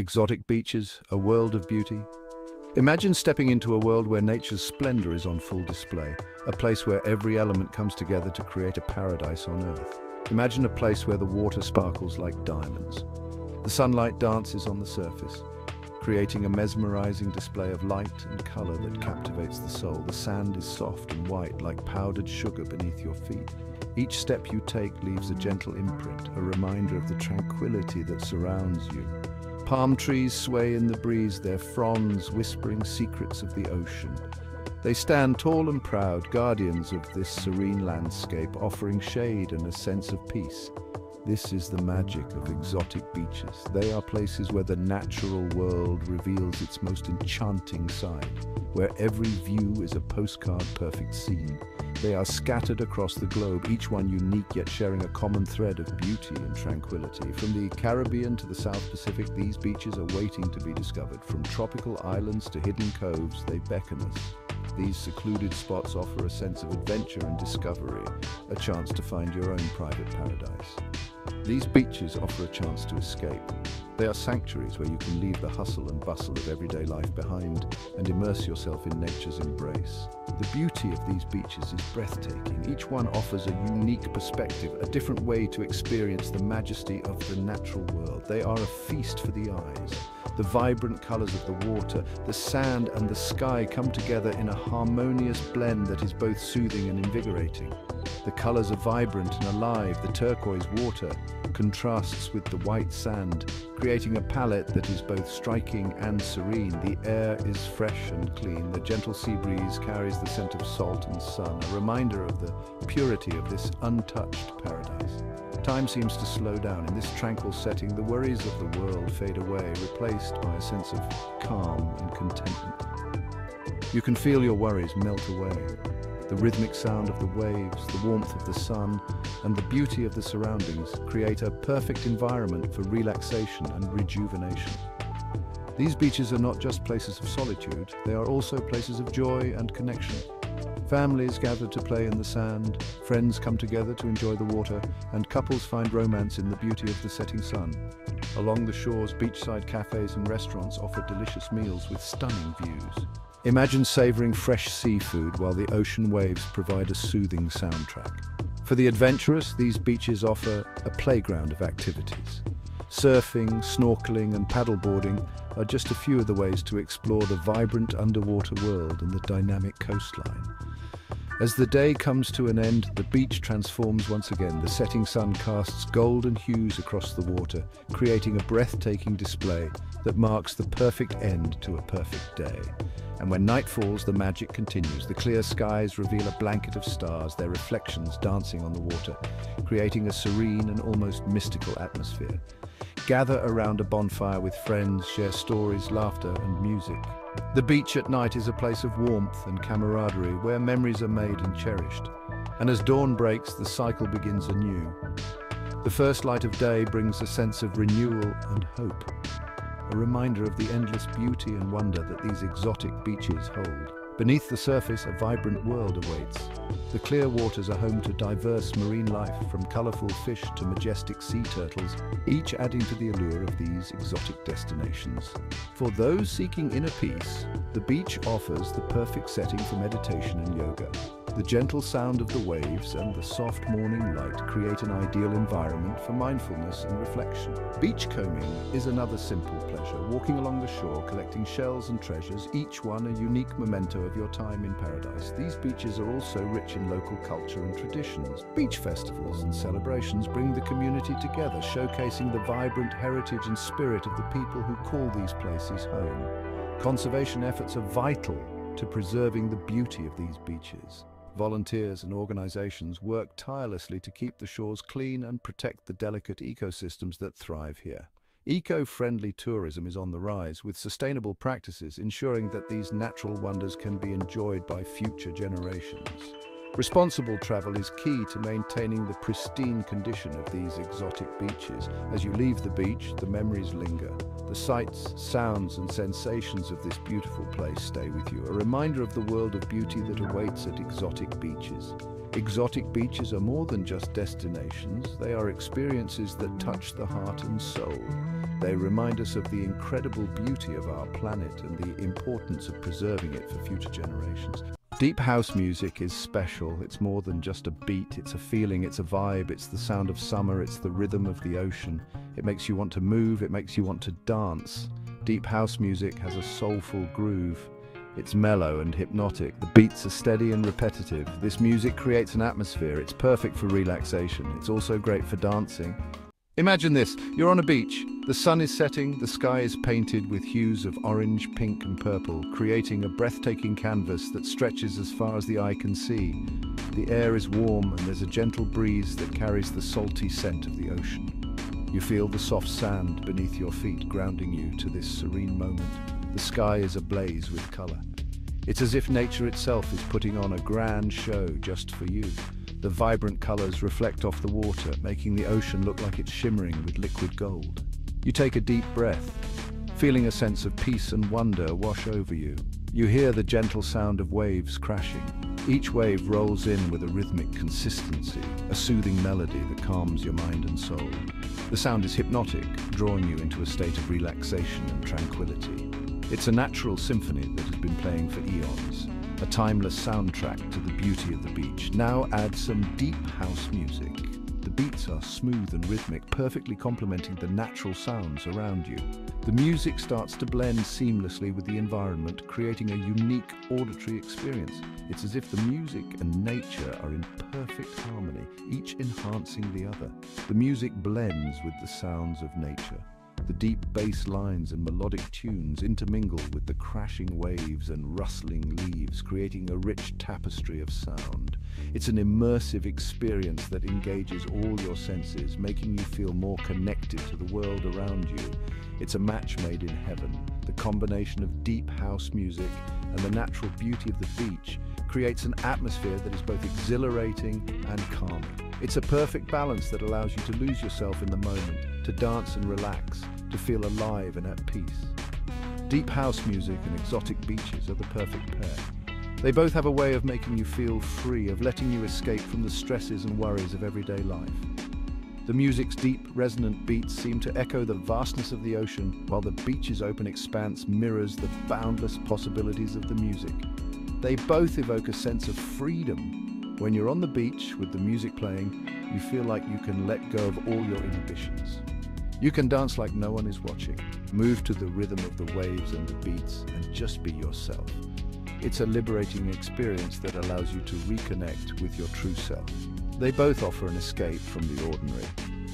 Exotic beaches, a world of beauty. Imagine stepping into a world where nature's splendor is on full display, a place where every element comes together to create a paradise on earth. Imagine a place where the water sparkles like diamonds. The sunlight dances on the surface, creating a mesmerizing display of light and color that captivates the soul. The sand is soft and white like powdered sugar beneath your feet. Each step you take leaves a gentle imprint, a reminder of the tranquility that surrounds you. Palm trees sway in the breeze, their fronds whispering secrets of the ocean. They stand tall and proud, guardians of this serene landscape, offering shade and a sense of peace. This is the magic of exotic beaches. They are places where the natural world reveals its most enchanting side, where every view is a postcard perfect scene. They are scattered across the globe, each one unique yet sharing a common thread of beauty and tranquility. From the Caribbean to the South Pacific, these beaches are waiting to be discovered. From tropical islands to hidden coves, they beckon us. These secluded spots offer a sense of adventure and discovery, a chance to find your own private paradise. These beaches offer a chance to escape. They are sanctuaries where you can leave the hustle and bustle of everyday life behind and immerse yourself in nature's embrace. The beauty of these beaches is breathtaking. Each one offers a unique perspective, a different way to experience the majesty of the natural world. They are a feast for the eyes. The vibrant colors of the water, the sand and the sky come together in a harmonious blend that is both soothing and invigorating. The colors are vibrant and alive. The turquoise water contrasts with the white sand, creating a palette that is both striking and serene. The air is fresh and clean. The gentle sea breeze carries the scent of salt and sun, a reminder of the purity of this untouched paradise. Time seems to slow down. In this tranquil setting, the worries of the world fade away, replaced by a sense of calm and contentment. You can feel your worries melt away. The rhythmic sound of the waves, the warmth of the sun, and the beauty of the surroundings create a perfect environment for relaxation and rejuvenation. These beaches are not just places of solitude, they are also places of joy and connection. Families gather to play in the sand, friends come together to enjoy the water, and couples find romance in the beauty of the setting sun. Along the shores, beachside cafes and restaurants offer delicious meals with stunning views. Imagine savoring fresh seafood while the ocean waves provide a soothing soundtrack. For the adventurous, these beaches offer a playground of activities. Surfing, snorkeling and paddleboarding are just a few of the ways to explore the vibrant underwater world and the dynamic coastline. As the day comes to an end, the beach transforms once again. The setting sun casts golden hues across the water, creating a breathtaking display that marks the perfect end to a perfect day. And when night falls, the magic continues. The clear skies reveal a blanket of stars, their reflections dancing on the water, creating a serene and almost mystical atmosphere. Gather around a bonfire with friends, share stories, laughter and music. The beach at night is a place of warmth and camaraderie where memories are made and cherished. And as dawn breaks, the cycle begins anew. The first light of day brings a sense of renewal and hope, a reminder of the endless beauty and wonder that these exotic beaches hold. Beneath the surface, a vibrant world awaits. The clear waters are home to diverse marine life, from colorful fish to majestic sea turtles, each adding to the allure of these exotic destinations. For those seeking inner peace, the beach offers the perfect setting for meditation and yoga. The gentle sound of the waves and the soft morning light create an ideal environment for mindfulness and reflection. Beachcombing is another simple pleasure, walking along the shore, collecting shells and treasures, each one a unique memento of your time in paradise. These beaches are also rich in local culture and traditions. Beach festivals and celebrations bring the community together, showcasing the vibrant heritage and spirit of the people who call these places home. Conservation efforts are vital to preserving the beauty of these beaches. Volunteers and organizations work tirelessly to keep the shores clean and protect the delicate ecosystems that thrive here. Eco-friendly tourism is on the rise, with sustainable practices ensuring that these natural wonders can be enjoyed by future generations. Responsible travel is key to maintaining the pristine condition of these exotic beaches. As you leave the beach, the memories linger. The sights, sounds and sensations of this beautiful place stay with you, a reminder of the world of beauty that awaits at exotic beaches. Exotic beaches are more than just destinations, they are experiences that touch the heart and soul. They remind us of the incredible beauty of our planet and the importance of preserving it for future generations. Deep house music is special. It's more than just a beat, it's a feeling, it's a vibe, it's the sound of summer, it's the rhythm of the ocean. It makes you want to move, it makes you want to dance. Deep house music has a soulful groove. It's mellow and hypnotic. The beats are steady and repetitive. This music creates an atmosphere. It's perfect for relaxation. It's also great for dancing. Imagine this, you're on a beach. The sun is setting, the sky is painted with hues of orange, pink and purple, creating a breathtaking canvas that stretches as far as the eye can see. The air is warm and there's a gentle breeze that carries the salty scent of the ocean. You feel the soft sand beneath your feet grounding you to this serene moment. The sky is ablaze with colour. It's as if nature itself is putting on a grand show just for you. The vibrant colours reflect off the water, making the ocean look like it's shimmering with liquid gold. You take a deep breath, feeling a sense of peace and wonder wash over you. You hear the gentle sound of waves crashing. Each wave rolls in with a rhythmic consistency, a soothing melody that calms your mind and soul. The sound is hypnotic, drawing you into a state of relaxation and tranquility. It's a natural symphony that has been playing for eons, a timeless soundtrack to the beauty of the beach. Now add some deep house music. The beats are smooth and rhythmic, perfectly complementing the natural sounds around you. The music starts to blend seamlessly with the environment, creating a unique auditory experience. It's as if the music and nature are in perfect harmony, each enhancing the other. The music blends with the sounds of nature, the deep bass lines and melodic tunes intermingle with the crashing waves and rustling leaves, creating a rich tapestry of sound. It's an immersive experience that engages all your senses, making you feel more connected to the world around you. It's a match made in heaven. The combination of deep house music and the natural beauty of the beach creates an atmosphere that is both exhilarating and calming. It's a perfect balance that allows you to lose yourself in the moment, to dance and relax, to feel alive and at peace. Deep house music and exotic beaches are the perfect pair. They both have a way of making you feel free, of letting you escape from the stresses and worries of everyday life. The music's deep, resonant beats seem to echo the vastness of the ocean, while the beach's open expanse mirrors the boundless possibilities of the music. They both evoke a sense of freedom when you're on the beach with the music playing, you feel like you can let go of all your inhibitions. You can dance like no one is watching, move to the rhythm of the waves and the beats, and just be yourself. It's a liberating experience that allows you to reconnect with your true self. They both offer an escape from the ordinary.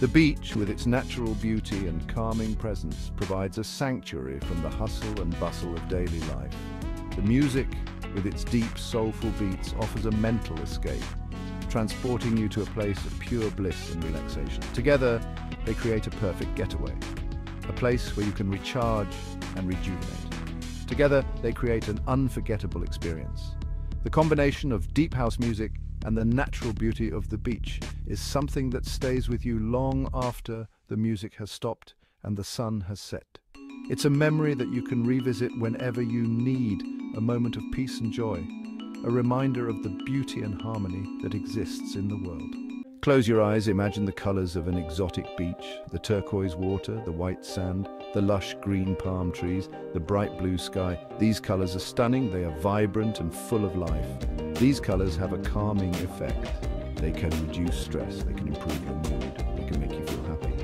The beach, with its natural beauty and calming presence, provides a sanctuary from the hustle and bustle of daily life. The music, with its deep, soulful beats, offers a mental escape, transporting you to a place of pure bliss and relaxation. Together, they create a perfect getaway, a place where you can recharge and rejuvenate. Together, they create an unforgettable experience. The combination of deep house music and the natural beauty of the beach is something that stays with you long after the music has stopped and the sun has set. It's a memory that you can revisit whenever you need a moment of peace and joy, a reminder of the beauty and harmony that exists in the world. Close your eyes, imagine the colors of an exotic beach, the turquoise water, the white sand, the lush green palm trees, the bright blue sky. These colors are stunning, they are vibrant and full of life. These colors have a calming effect. They can reduce stress, they can improve your mood, they can make you feel happy.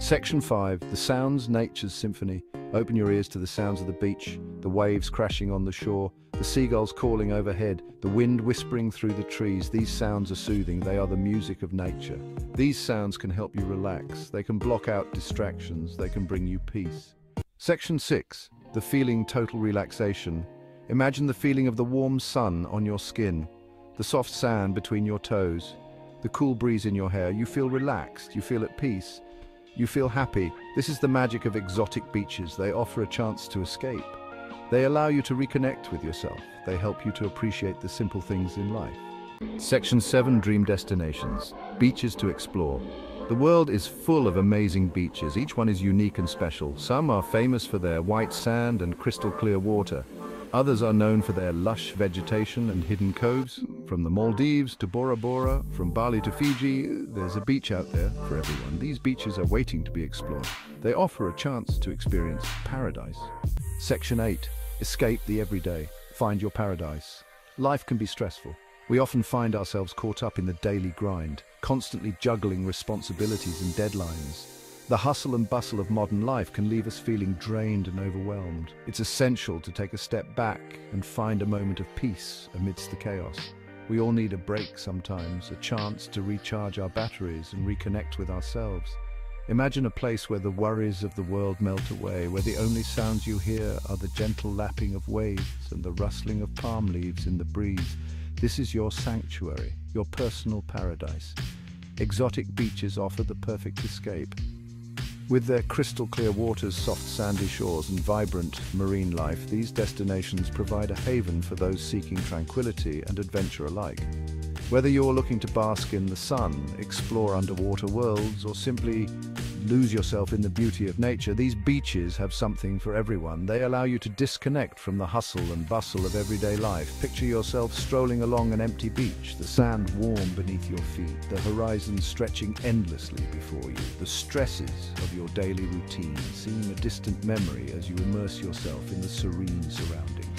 Section 5, The Sounds Nature's Symphony, Open your ears to the sounds of the beach, the waves crashing on the shore, the seagulls calling overhead, the wind whispering through the trees. These sounds are soothing, they are the music of nature. These sounds can help you relax, they can block out distractions, they can bring you peace. Section 6. The feeling total relaxation. Imagine the feeling of the warm sun on your skin, the soft sand between your toes, the cool breeze in your hair. You feel relaxed, you feel at peace, you feel happy. This is the magic of exotic beaches. They offer a chance to escape. They allow you to reconnect with yourself. They help you to appreciate the simple things in life. Section 7 Dream Destinations Beaches to Explore. The world is full of amazing beaches. Each one is unique and special. Some are famous for their white sand and crystal clear water. Others are known for their lush vegetation and hidden coves. From the Maldives to Bora Bora, from Bali to Fiji, there's a beach out there for everyone. These beaches are waiting to be explored. They offer a chance to experience paradise. Section 8. Escape the everyday. Find your paradise. Life can be stressful. We often find ourselves caught up in the daily grind, constantly juggling responsibilities and deadlines. The hustle and bustle of modern life can leave us feeling drained and overwhelmed. It's essential to take a step back and find a moment of peace amidst the chaos. We all need a break sometimes, a chance to recharge our batteries and reconnect with ourselves. Imagine a place where the worries of the world melt away, where the only sounds you hear are the gentle lapping of waves and the rustling of palm leaves in the breeze. This is your sanctuary, your personal paradise. Exotic beaches offer the perfect escape. With their crystal clear waters, soft sandy shores and vibrant marine life, these destinations provide a haven for those seeking tranquility and adventure alike. Whether you're looking to bask in the sun, explore underwater worlds, or simply lose yourself in the beauty of nature, these beaches have something for everyone. They allow you to disconnect from the hustle and bustle of everyday life. Picture yourself strolling along an empty beach, the sand warm beneath your feet, the horizon stretching endlessly before you. The stresses of your daily routine seem a distant memory as you immerse yourself in the serene surroundings.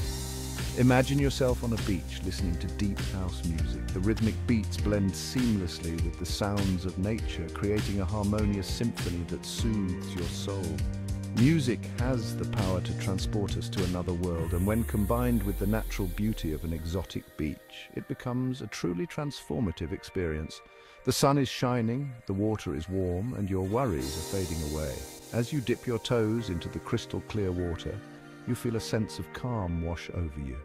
Imagine yourself on a beach listening to deep house music. The rhythmic beats blend seamlessly with the sounds of nature, creating a harmonious symphony that soothes your soul. Music has the power to transport us to another world, and when combined with the natural beauty of an exotic beach, it becomes a truly transformative experience. The sun is shining, the water is warm, and your worries are fading away. As you dip your toes into the crystal clear water, you feel a sense of calm wash over you.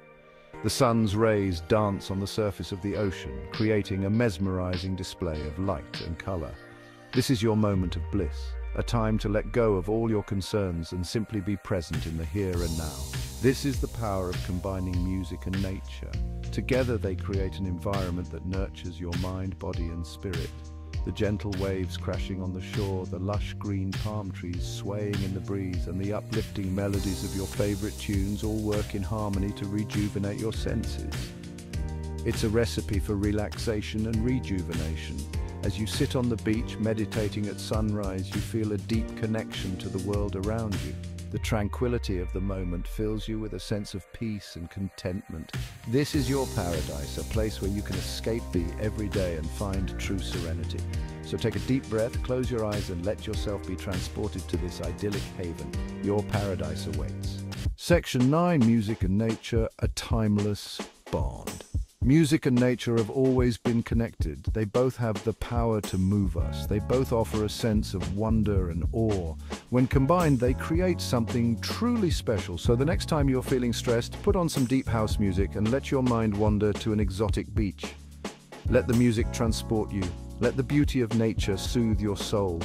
The sun's rays dance on the surface of the ocean, creating a mesmerizing display of light and color. This is your moment of bliss, a time to let go of all your concerns and simply be present in the here and now. This is the power of combining music and nature. Together they create an environment that nurtures your mind, body and spirit the gentle waves crashing on the shore, the lush green palm trees swaying in the breeze, and the uplifting melodies of your favorite tunes all work in harmony to rejuvenate your senses. It's a recipe for relaxation and rejuvenation. As you sit on the beach meditating at sunrise, you feel a deep connection to the world around you. The tranquility of the moment fills you with a sense of peace and contentment. This is your paradise, a place where you can escape the everyday and find true serenity. So take a deep breath, close your eyes and let yourself be transported to this idyllic haven. Your paradise awaits. Section 9, Music and Nature, a timeless bond. Music and nature have always been connected. They both have the power to move us. They both offer a sense of wonder and awe. When combined, they create something truly special. So the next time you're feeling stressed, put on some deep house music and let your mind wander to an exotic beach. Let the music transport you. Let the beauty of nature soothe your soul.